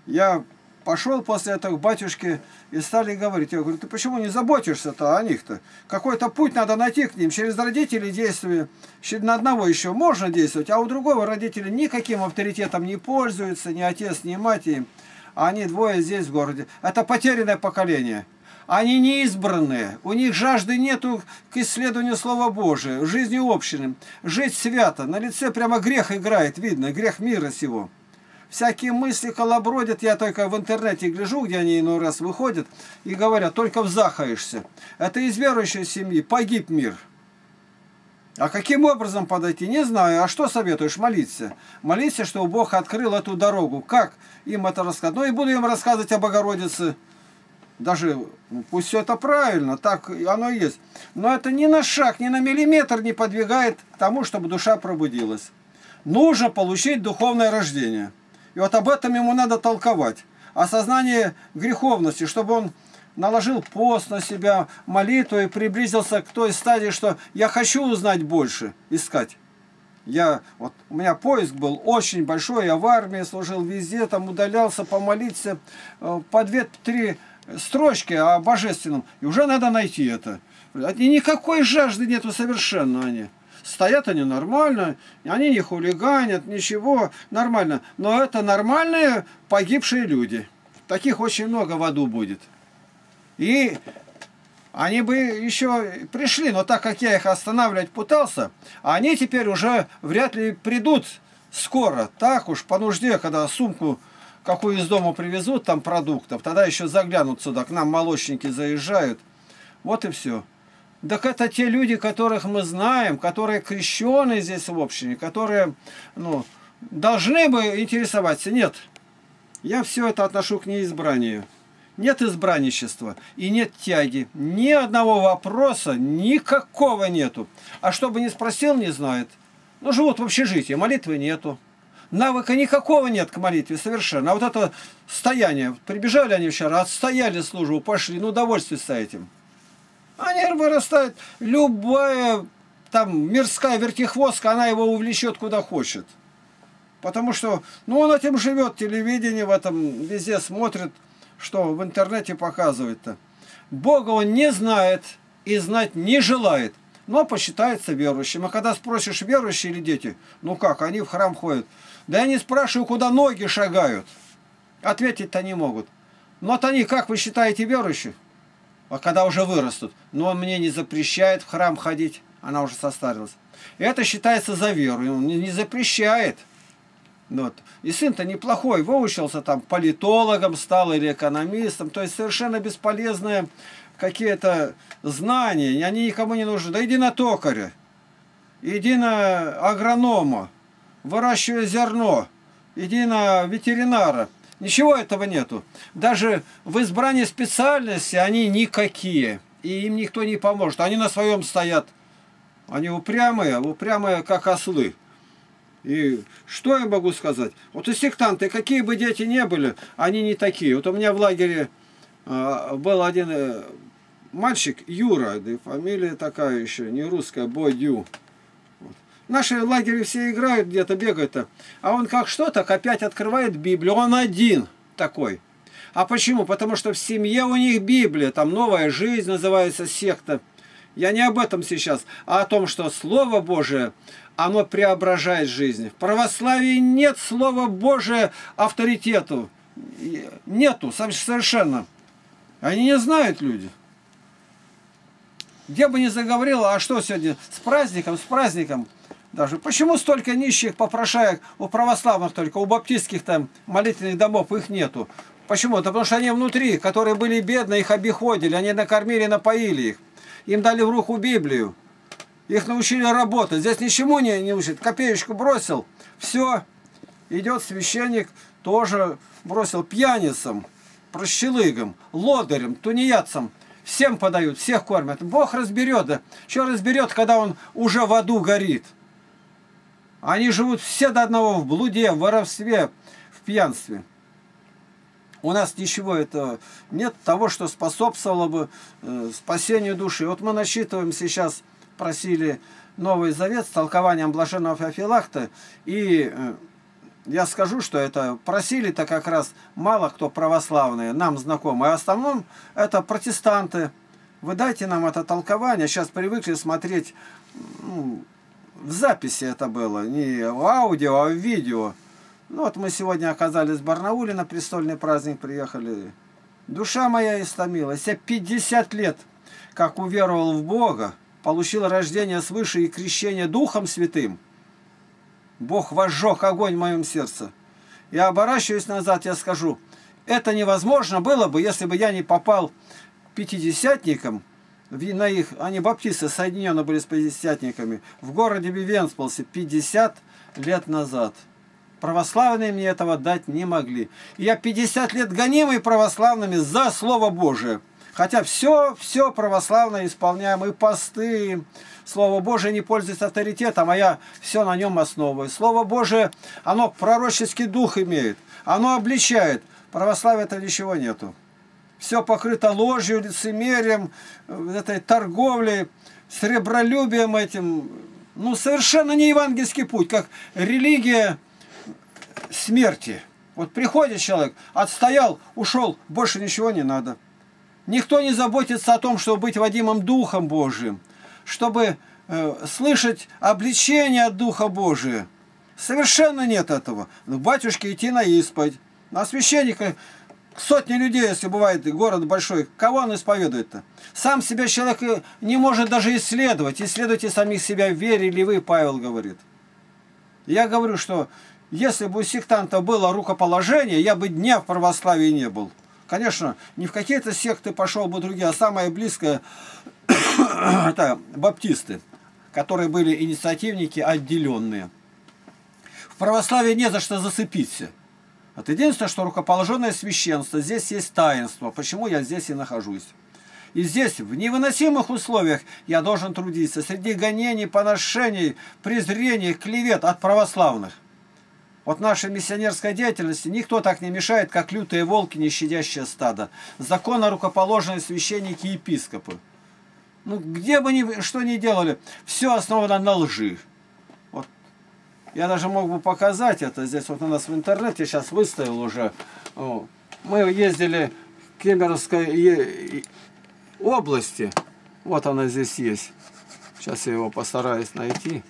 Я пошел после этого к батюшке и стали говорить. Я говорю, ты почему не заботишься-то о них-то? Какой-то путь надо найти к ним. Через родителей действия. На одного еще можно действовать, а у другого родители никаким авторитетом не пользуются, ни отец, ни мать им. А они двое здесь в городе. Это потерянное поколение. Они не избранные, у них жажды нету к исследованию Слова Божия, жизни общины. Жить свято, на лице прямо грех играет, видно, грех мира сего. Всякие мысли колобродят, я только в интернете гляжу, где они иной раз выходят, и говорят, только взахаешься. Это из верующей семьи, погиб мир. А каким образом подойти, не знаю. А что советуешь? Молиться. Молиться, чтобы Бог открыл эту дорогу. Как им это рассказать? Ну и буду им рассказывать о Богородице, даже ну, пусть все это правильно, так оно и есть. Но это ни на шаг, ни на миллиметр не подвигает к тому, чтобы душа пробудилась. Нужно получить духовное рождение. И вот об этом ему надо толковать. Осознание греховности, чтобы он наложил пост на себя, молитву и приблизился к той стадии, что я хочу узнать больше, искать. Я, вот, у меня поиск был очень большой, я в армии служил везде, там удалялся помолиться э, по две-три строчки о божественном, и уже надо найти это. И никакой жажды нету совершенно они. Стоят они нормально, они не хулиганят, ничего, нормально. Но это нормальные погибшие люди. Таких очень много в аду будет. И они бы еще пришли, но так как я их останавливать пытался, они теперь уже вряд ли придут скоро. Так уж по нужде, когда сумку какую из дома привезут там продуктов, тогда еще заглянут сюда, к нам молочники заезжают. Вот и все. Так это те люди, которых мы знаем, которые крещеные здесь в общине, которые ну, должны бы интересоваться. Нет, я все это отношу к неизбранию. Нет избранничества и нет тяги. Ни одного вопроса, никакого нету. А что бы ни спросил, не знает. Ну, живут в общежитии, молитвы нету навыка никакого нет к молитве совершенно. А вот это стояние, прибежали они вчера, отстояли службу, пошли, ну удовольствие этим. Нервы вырастают. Любая там мирская вертихвостка, она его увлечет куда хочет. Потому что, ну он этим живет, телевидение в этом везде смотрит, что в интернете показывает-то. Бога он не знает и знать не желает, но посчитается верующим. А когда спросишь, верующие или дети, ну как, они в храм ходят, да я не спрашиваю, куда ноги шагают. Ответить-то не могут. Но вот они, как вы считаете, верующие? А когда уже вырастут? Но он мне не запрещает в храм ходить. Она уже состарилась. Это считается за веру. Он не запрещает. Вот. И сын-то неплохой, выучился там политологом, стал или экономистом. То есть совершенно бесполезные какие-то знания. Они никому не нужны. Да иди на токаря. Иди на агронома выращивая зерно, иди на ветеринара. Ничего этого нету. Даже в избрании специальности они никакие. И им никто не поможет. Они на своем стоят. Они упрямые, упрямые, как ослы. И что я могу сказать? Вот и сектанты, какие бы дети не были, они не такие. Вот у меня в лагере э, был один э, мальчик, Юра, фамилия такая еще, не русская, Бодю. Наши лагеря все играют где-то, бегают-то. А он как что, так опять открывает Библию. Он один такой. А почему? Потому что в семье у них Библия, там новая жизнь называется секта. Я не об этом сейчас, а о том, что Слово Божие, оно преображает жизнь. В православии нет слова Божия авторитету. Нету совершенно. Они не знают люди. Где бы ни заговорила, а что сегодня? С праздником, с праздником. Даже. Почему столько нищих попрошаек у православных только, у баптистских там молитвенных домов их нету? Почему? Да потому что они внутри, которые были бедные, их обиходили, они накормили, напоили их. Им дали в руку Библию. Их научили работать. Здесь ничему не, не учат. Копеечку бросил, все. Идет священник, тоже бросил пьяницам, прощелыгам, лодырям, тунеядцам. Всем подают, всех кормят. Бог разберет, да. Что разберет, когда он уже в аду горит? Они живут все до одного в блуде, в воровстве, в пьянстве. У нас ничего этого нет, того, что способствовало бы э, спасению души. Вот мы насчитываем сейчас, просили Новый Завет с толкованием Блаженного Феофилакта, и э, я скажу, что это просили-то как раз мало кто православные, нам знакомые, а в основном это протестанты. Вы дайте нам это толкование, сейчас привыкли смотреть, ну, в записи это было, не в аудио, а в видео. Ну вот мы сегодня оказались в Барнауле, на престольный праздник приехали. Душа моя истомилась. Я 50 лет, как уверовал в Бога, получил рождение свыше и крещение Духом Святым. Бог возжег огонь в моем сердце. Я оборачиваюсь назад, я скажу, это невозможно было бы, если бы я не попал пятидесятникам, на их, они баптисты соединены были с пятидесятниками, в городе Вивенсполсе 50 лет назад. Православные мне этого дать не могли. И я 50 лет гонимый православными за Слово Божие. Хотя все, все православно исполняем, и посты, Слово Божие не пользуется авторитетом, а я все на нем основываю. Слово Божие, оно пророческий дух имеет, оно обличает. Православия это ничего нету. Все покрыто ложью, лицемерием, этой торговлей, сребролюбием этим. Ну, совершенно не евангельский путь, как религия смерти. Вот приходит человек, отстоял, ушел, больше ничего не надо. Никто не заботится о том, чтобы быть Вадимом Духом Божиим чтобы э, слышать обличение от Духа Божия. Совершенно нет этого. Ну, батюшке идти на исповедь. На священника сотни людей, если бывает город большой, кого он исповедует-то? Сам себя человек не может даже исследовать. Исследуйте самих себя, верили вы, Павел говорит. Я говорю, что если бы у сектантов было рукоположение, я бы дня в православии не был. Конечно, не в какие-то секты пошел бы другие, а самое близкое [coughs] это баптисты, которые были инициативники отделенные. В православии не за что засыпиться. Вот единственное, что рукоположенное священство, здесь есть таинство. Почему я здесь и нахожусь? И здесь, в невыносимых условиях, я должен трудиться. Среди гонений, поношений, презрений, клевет от православных. Вот нашей миссионерской деятельности никто так не мешает, как лютые волки, не щадящие стадо. Законно рукоположенные священники и епископы. Ну, где бы ни что ни делали, все основано на лжи. Я даже мог бы показать это здесь, вот у нас в интернете сейчас выставил уже. Мы ездили в Кемеровской области. Вот она здесь есть. Сейчас я его постараюсь найти.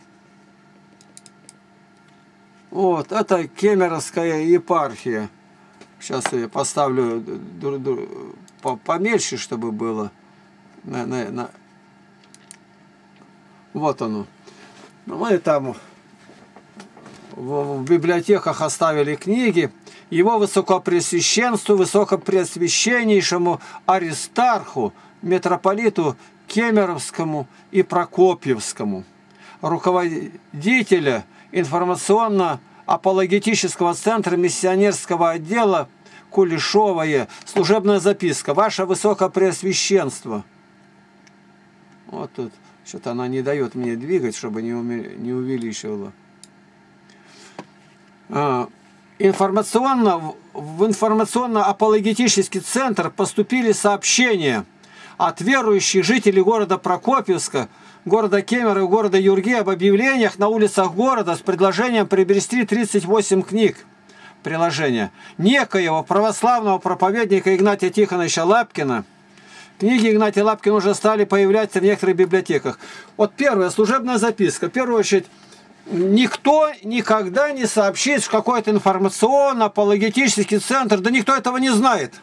Вот, это Кемеровская епархия. Сейчас я поставлю поменьше, чтобы было. На, на, на, вот оно. Ну, мы там в, библиотеках оставили книги. Его высокопресвященству, высокопресвященнейшему Аристарху, митрополиту Кемеровскому и Прокопьевскому, руководителя информационно-апологетического центра миссионерского отдела Кулешовая, служебная записка, ваше высокопреосвященство. Вот тут. Что-то она не дает мне двигать, чтобы не, уме... не увеличивала. А, информационно, в информационно-апологетический центр поступили сообщения от верующих жителей города Прокопьевска, города Кемера и города Юрги об объявлениях на улицах города с предложением приобрести 38 книг приложения некоего православного проповедника Игнатия Тихоновича Лапкина – Книги Игнатия Лапкина уже стали появляться в некоторых библиотеках. Вот первая служебная записка. В первую очередь никто никогда не сообщит в какой-то информационно-апологетический центр, да никто этого не знает.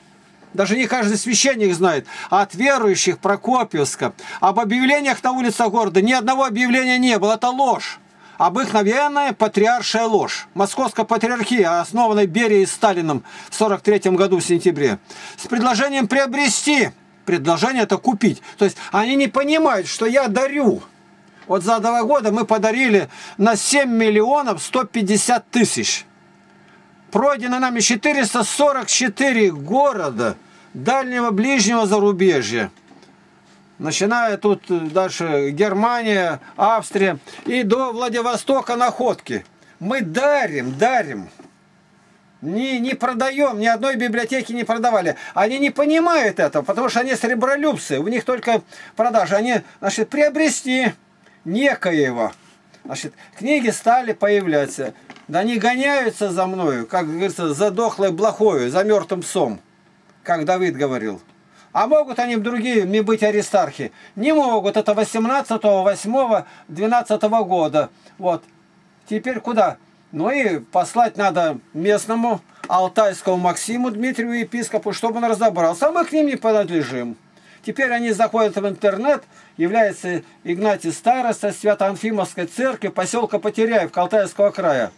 Даже не каждый священник знает. От верующих Прокопьевска. Об объявлениях на улицах города ни одного объявления не было. Это ложь. Обыкновенная патриаршая ложь. Московская патриархия, основанная Берией и Сталином в 43 году в сентябре. С предложением приобрести. Предложение это купить. То есть они не понимают, что я дарю. Вот за два года мы подарили на 7 миллионов 150 тысяч. Пройдено нами 444 города дальнего ближнего зарубежья. Начиная тут дальше Германия, Австрия и до Владивостока находки. Мы дарим, дарим. Не, не продаем, ни одной библиотеки не продавали. Они не понимают этого, потому что они сребролюбцы. У них только продажи. Они, значит, приобрести некоего. Значит, книги стали появляться. Да они гоняются за мною, как говорится, за дохлой блохою, за мертвым псом, как Давид говорил. А могут они другие не быть аристархи? Не могут. Это 18, 8, 12 года. Вот. Теперь куда? Ну и послать надо местному алтайскому Максиму Дмитрию епископу, чтобы он разобрался. А мы к ним не принадлежим. Теперь они заходят в интернет, является Игнатий Староста Свято-Анфимовской церкви поселка Потеряев Калтайского края.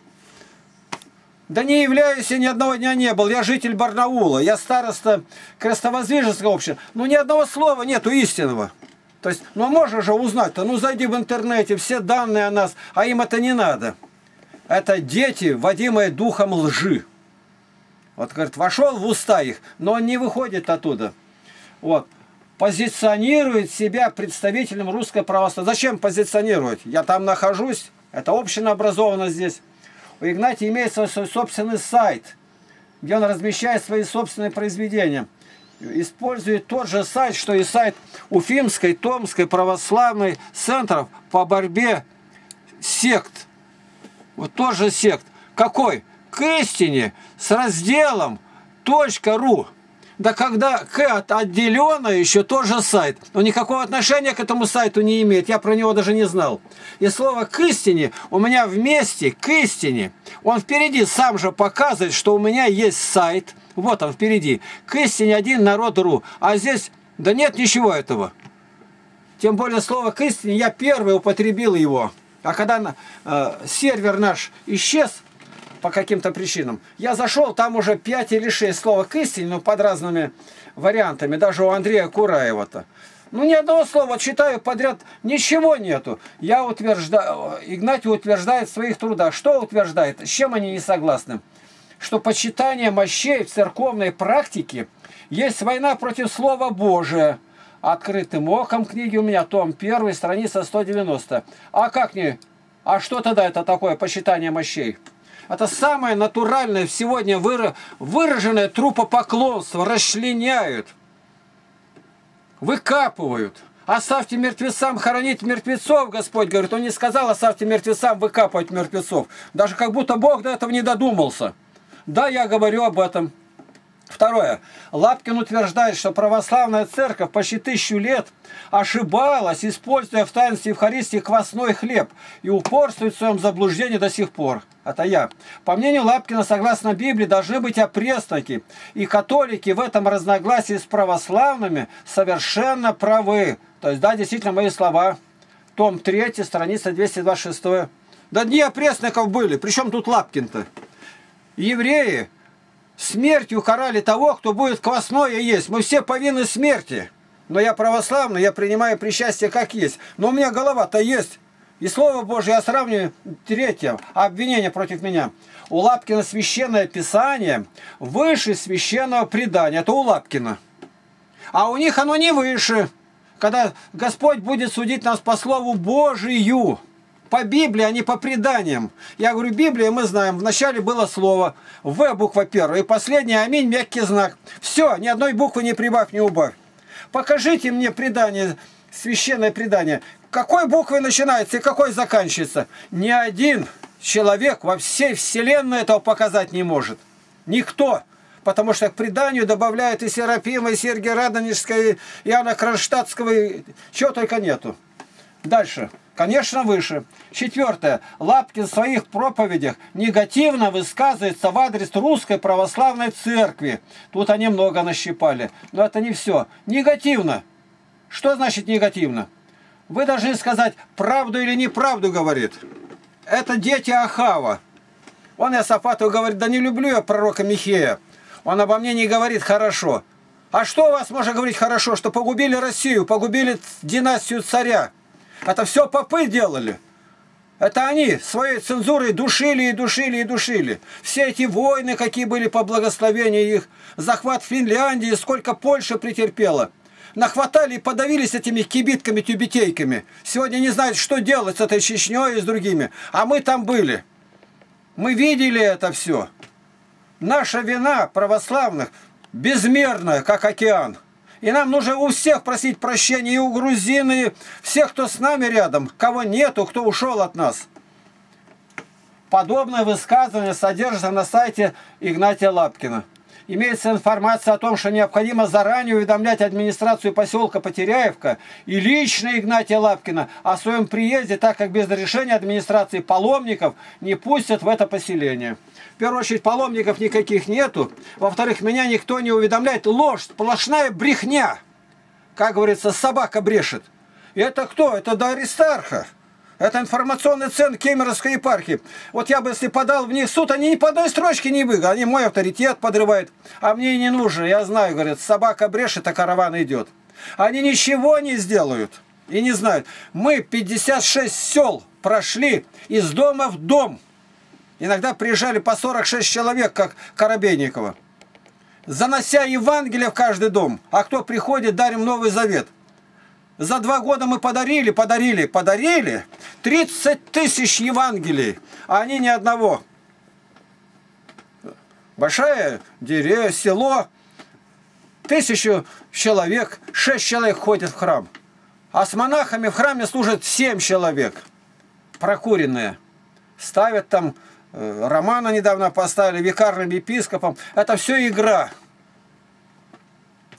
Да не являюсь, я ни одного дня не был. Я житель Барнаула, я староста крестовоздвиженского общества. Ну, ни одного слова нету истинного. То есть, ну, можно же узнать-то, ну, зайди в интернете, все данные о нас, а им это не надо. Это дети, водимые духом лжи. Вот, говорит, вошел в уста их, но он не выходит оттуда. Вот. Позиционирует себя представителем русской православия. Зачем позиционировать? Я там нахожусь, это община образована здесь. У Игнатия имеется свой собственный сайт, где он размещает свои собственные произведения. Использует тот же сайт, что и сайт Уфимской, Томской православной центров по борьбе сект. Вот тот же сект. Какой? К истине с разделом .ру. Да когда К отделено, еще тоже сайт. Но никакого отношения к этому сайту не имеет. Я про него даже не знал. И слово «к истине» у меня вместе «к истине». Он впереди сам же показывает, что у меня есть сайт. Вот он впереди. «К истине один народ.ру». А здесь, да нет ничего этого. Тем более слово «к истине» я первый употребил его. А когда э, сервер наш исчез, по каким-то причинам. Я зашел, там уже 5 или 6 слов к истине, но под разными вариантами, даже у Андрея Кураева-то. Ну, ни одного слова читаю подряд, ничего нету. Я утверждаю, Игнатий утверждает в своих трудах. Что утверждает? С чем они не согласны? Что почитание мощей в церковной практике есть война против Слова Божия. Открытым оком книги у меня, том 1, страница 190. А как не? А что тогда это такое почитание мощей? Это самое натуральное сегодня выраженное трупопоклонство. Расчленяют, выкапывают. Оставьте мертвецам хоронить мертвецов, Господь говорит. Он не сказал, оставьте мертвецам выкапывать мертвецов. Даже как будто Бог до этого не додумался. Да, я говорю об этом. Второе. Лапкин утверждает, что православная церковь почти тысячу лет ошибалась, используя в таинстве Евхаристии квасной хлеб и упорствует в своем заблуждении до сих пор. Это я. По мнению Лапкина, согласно Библии, должны быть опресноки. И католики в этом разногласии с православными совершенно правы. То есть, да, действительно, мои слова. Том 3, страница 226. Да дни опресноков были. Причем тут Лапкин-то? Евреи смертью карали того, кто будет квасное есть. Мы все повинны смерти. Но я православный, я принимаю причастие как есть. Но у меня голова-то есть. И Слово Божье я сравниваю, третье, обвинение против меня. У Лапкина священное писание выше священного предания. Это у Лапкина. А у них оно не выше. Когда Господь будет судить нас по Слову Божию. По Библии, а не по преданиям. Я говорю, Библия, мы знаем, вначале было слово, В буква первая, и последняя, аминь, мягкий знак. Все, ни одной буквы не прибавь, не убавь. Покажите мне предание, священное предание. Какой буквой начинается и какой заканчивается? Ни один человек во всей вселенной этого показать не может. Никто. Потому что к преданию добавляют и Серафима, и Сергия Радонежского, и Иоанна Кронштадтского, и чего только нету. Дальше. Конечно, выше. Четвертое. Лапкин в своих проповедях негативно высказывается в адрес Русской Православной Церкви. Тут они много нащипали. Но это не все. Негативно. Что значит негативно? Вы должны сказать, правду или неправду говорит. Это дети Ахава. Он Иосафату говорит, да не люблю я пророка Михея. Он обо мне не говорит хорошо. А что у вас можно говорить хорошо? Что погубили Россию, погубили династию царя. Это все попы делали. Это они своей цензурой душили и душили и душили. Все эти войны, какие были по благословению их, захват Финляндии, сколько Польша претерпела. Нахватали и подавились этими кибитками-тюбетейками. Сегодня не знают, что делать с этой Чечней и с другими. А мы там были. Мы видели это все. Наша вина православных безмерная, как океан. И нам нужно у всех просить прощения, и у грузин, и всех, кто с нами рядом, кого нету, кто ушел от нас. Подобное высказывание содержится на сайте Игнатия Лапкина имеется информация о том, что необходимо заранее уведомлять администрацию поселка Потеряевка и лично Игнатия Лапкина о своем приезде, так как без разрешения администрации паломников не пустят в это поселение. В первую очередь, паломников никаких нету. Во-вторых, меня никто не уведомляет. Ложь, сплошная брехня. Как говорится, собака брешет. И это кто? Это до Аристарха. Это информационный центр Кемеровской епархии. Вот я бы, если подал в них суд, они ни по одной строчке не выиграют. Они мой авторитет подрывают. А мне не нужно. Я знаю, говорят, собака брешет, а караван идет. Они ничего не сделают. И не знают. Мы 56 сел прошли из дома в дом. Иногда приезжали по 46 человек, как Коробейникова. Занося Евангелие в каждый дом. А кто приходит, дарим Новый Завет. За два года мы подарили, подарили, подарили 30 тысяч Евангелий, а они ни одного. Большая деревня, село, тысячу человек, шесть человек ходят в храм. А с монахами в храме служат семь человек, прокуренные. Ставят там, э, Романа недавно поставили, викарным епископом. Это все игра.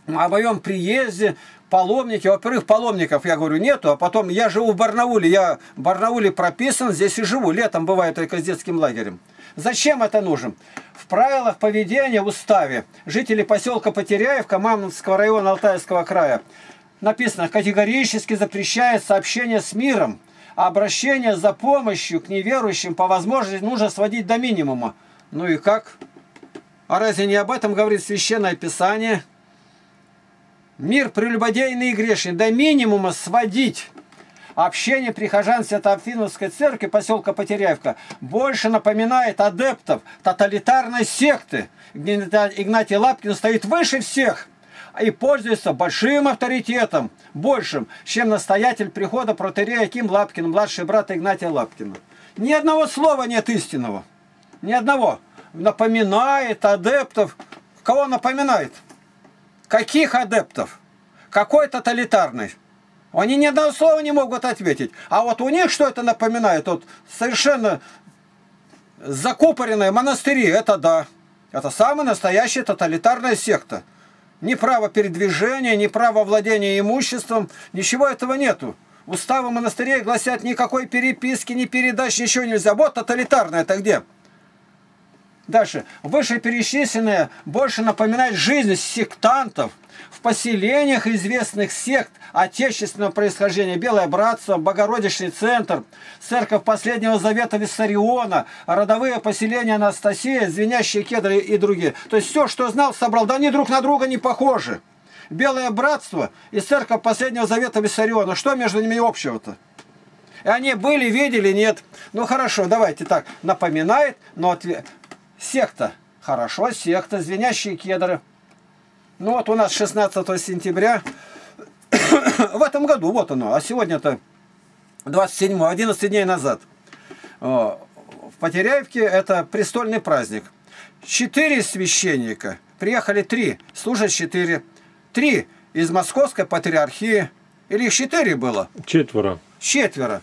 О моем приезде паломники, во-первых, паломников, я говорю, нету, а потом я живу в Барнауле, я в Барнауле прописан, здесь и живу, летом бываю только с детским лагерем. Зачем это нужно? В правилах поведения в уставе жители поселка Потеряевка Мамонтского района Алтайского края написано, категорически запрещает сообщение с миром, а обращение за помощью к неверующим по возможности нужно сводить до минимума. Ну и как? А разве не об этом говорит Священное Писание? Мир прелюбодейный и грешный до минимума сводить. Общение прихожан Свято-Афиновской церкви поселка Потеряевка больше напоминает адептов тоталитарной секты. Игнатий Лапкин стоит выше всех и пользуется большим авторитетом, большим, чем настоятель прихода протерея Ким Лапкин, младший брат Игнатия Лапкина. Ни одного слова нет истинного. Ни одного. Напоминает адептов. Кого напоминает? Каких адептов? Какой тоталитарный? Они ни одного слова не могут ответить. А вот у них что это напоминает? Вот совершенно закупоренные монастыри, это да. Это самая настоящая тоталитарная секта. Ни права передвижения, ни права владения имуществом, ничего этого нету. Уставы монастырей гласят никакой переписки, ни передач, ничего нельзя. Вот тоталитарное это где? Дальше. Вышеперечисленное больше напоминает жизнь сектантов в поселениях известных сект отечественного происхождения. Белое Братство, Богородичный центр, Церковь Последнего Завета Виссариона, родовые поселения Анастасия, Звенящие кедры и другие. То есть все, что знал, собрал. Да они друг на друга не похожи. Белое Братство и Церковь Последнего Завета Виссариона. Что между ними общего-то? И они были, видели, нет. Ну хорошо, давайте так. Напоминает, но ответ Секта. Хорошо, секта, звенящие кедры. Ну вот у нас 16 сентября [coughs] в этом году, вот оно, а сегодня-то 27 11 дней назад. В Потеряевке это престольный праздник. Четыре священника, приехали три, служат четыре. Три из Московской патриархии, или их четыре было? Четверо. Четверо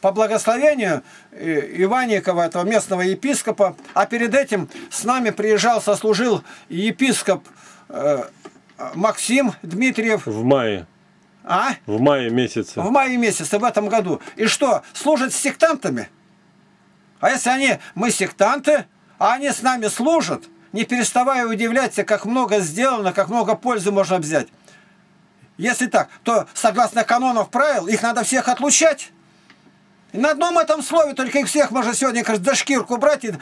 по благословению э, Иванникова, этого местного епископа, а перед этим с нами приезжал, сослужил епископ э, Максим Дмитриев. В мае. А? В мае месяце. В мае месяце в этом году. И что, служат с сектантами? А если они, мы сектанты, а они с нами служат, не переставая удивляться, как много сделано, как много пользы можно взять. Если так, то согласно канонов правил, их надо всех отлучать. На одном этом слове только их всех можно сегодня как за шкирку брать и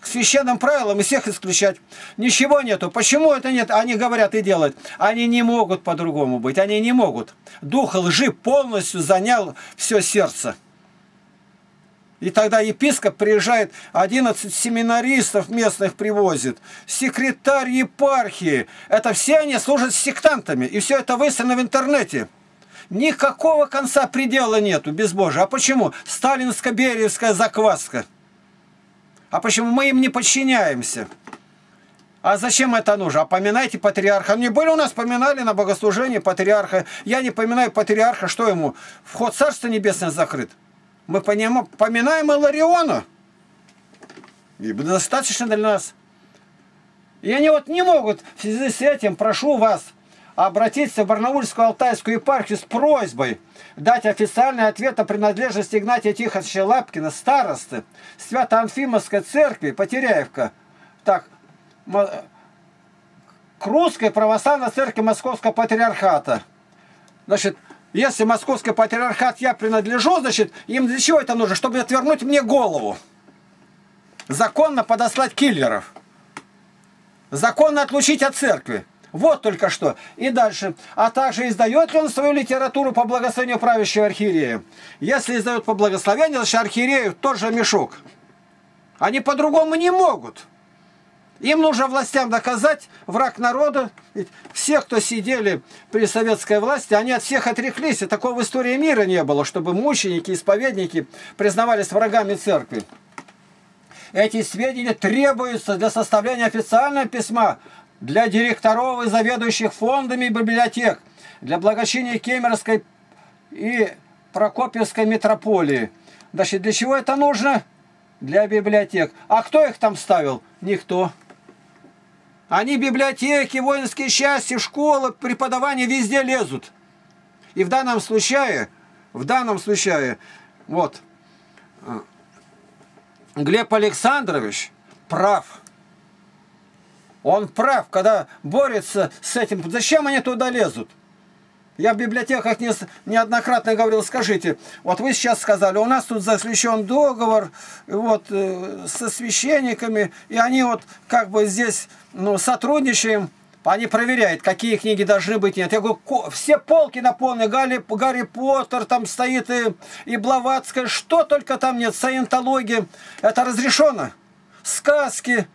к священным правилам и всех исключать. Ничего нету. Почему это нет? Они говорят и делают. Они не могут по-другому быть. Они не могут. Дух лжи полностью занял все сердце. И тогда епископ приезжает, 11 семинаристов местных привозит, секретарь епархии. Это все они служат сектантами. И все это выставлено в интернете. Никакого конца предела нету безбожия. А почему? Сталинско-бериевская закваска. А почему мы им не подчиняемся? А зачем это нужно? А поминайте патриарха. Не были у нас, поминали на богослужении патриарха. Я не поминаю патриарха, что ему? Вход Царства Небесное закрыт. Мы поминаем Илариона. И достаточно для нас. И они вот не могут в связи с этим, прошу вас, обратиться в Барнаульскую Алтайскую епархию с просьбой дать официальный ответ о принадлежности Игнатия Тихоновича Лапкина, старосты Свято-Анфимовской церкви, Потеряевка, так, к русской православной церкви Московского патриархата. Значит, если московский патриархат я принадлежу, значит, им для чего это нужно? Чтобы отвернуть мне голову. Законно подослать киллеров. Законно отлучить от церкви. Вот только что. И дальше. А также издает ли он свою литературу по благословению правящего архиерея? Если издает по благословению, значит архиерею тот же мешок. Они по-другому не могут. Им нужно властям доказать, враг народа, все, кто сидели при советской власти, они от всех отреклись. И такого в истории мира не было, чтобы мученики, исповедники признавались врагами церкви. Эти сведения требуются для составления официального письма для директоров и заведующих фондами библиотек, для благочиния Кемеровской и Прокопьевской метрополии. Значит, для чего это нужно? Для библиотек. А кто их там ставил? Никто. Они библиотеки, воинские части, школы, преподавание везде лезут. И в данном случае, в данном случае, вот, э, Глеб Александрович прав. Он прав, когда борется с этим. Зачем они туда лезут? Я в библиотеках не, неоднократно говорил, скажите, вот вы сейчас сказали, у нас тут заключен договор вот, э, со священниками, и они вот как бы здесь ну, сотрудничаем, они проверяют, какие книги должны быть, нет. Я говорю, все полки наполнены, Гарри, Гарри Поттер, там стоит и, и Блаватская, что только там нет, саентология, это разрешено. Сказки,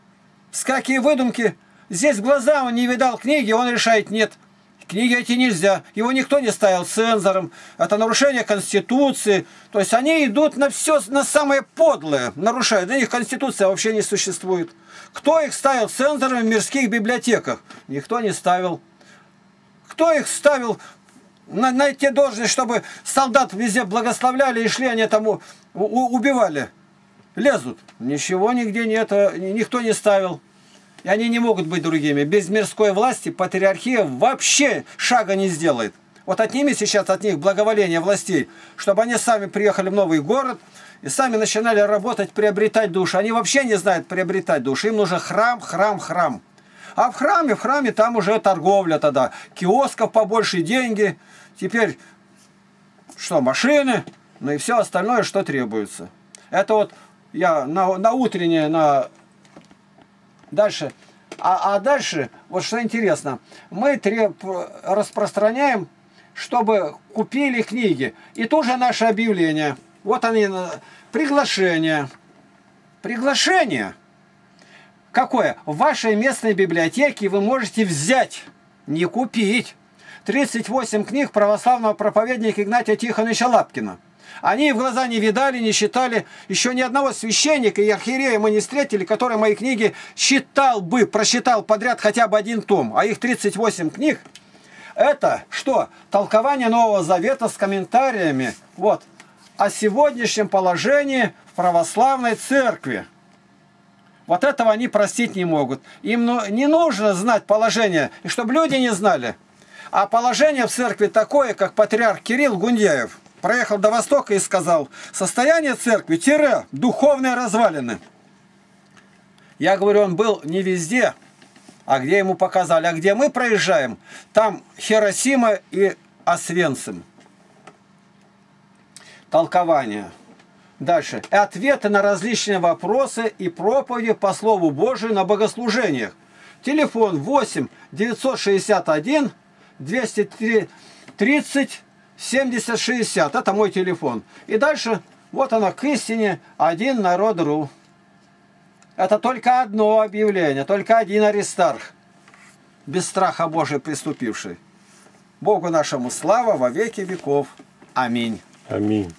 всякие выдумки. Здесь глаза он не видал книги, он решает, нет, Книги эти нельзя. Его никто не ставил цензором. Это нарушение Конституции. То есть они идут на все, на самое подлое. Нарушают. Для них Конституция вообще не существует. Кто их ставил цензором в мирских библиотеках? Никто не ставил. Кто их ставил на, на те должности, чтобы солдат везде благословляли и шли они тому убивали? Лезут. Ничего нигде нет, никто не ставил. И они не могут быть другими. Без мирской власти патриархия вообще шага не сделает. Вот отними сейчас от них благоволение властей, чтобы они сами приехали в новый город и сами начинали работать, приобретать души. Они вообще не знают приобретать души. Им нужен храм, храм, храм. А в храме, в храме там уже торговля тогда. Киосков побольше, деньги. Теперь что, машины, ну и все остальное, что требуется. Это вот я на, на утреннее, на Дальше. А, а дальше, вот что интересно, мы треб, распространяем, чтобы купили книги. И тоже наше объявление. Вот они, приглашение. Приглашение. Какое? В вашей местной библиотеке вы можете взять, не купить. 38 книг православного проповедника Игнатия Тихоновича Лапкина. Они в глаза не видали, не считали. Еще ни одного священника и архиерея мы не встретили, который мои книги читал бы, прочитал подряд хотя бы один том. А их 38 книг. Это что? Толкование Нового Завета с комментариями. Вот. О сегодняшнем положении в православной церкви. Вот этого они простить не могут. Им ну, не нужно знать положение, и чтобы люди не знали. А положение в церкви такое, как патриарх Кирилл Гундяев проехал до Востока и сказал, состояние церкви, тире, духовные развалины. Я говорю, он был не везде, а где ему показали. А где мы проезжаем, там Хиросима и Освенцим. Толкование. Дальше. Ответы на различные вопросы и проповеди по Слову Божию на богослужениях. Телефон 8 961 230 70 60. Это мой телефон. И дальше вот она к истине один народ ру. Это только одно объявление, только один Аристарх, без страха Божия приступивший. Богу нашему слава во веки веков. Аминь. Аминь.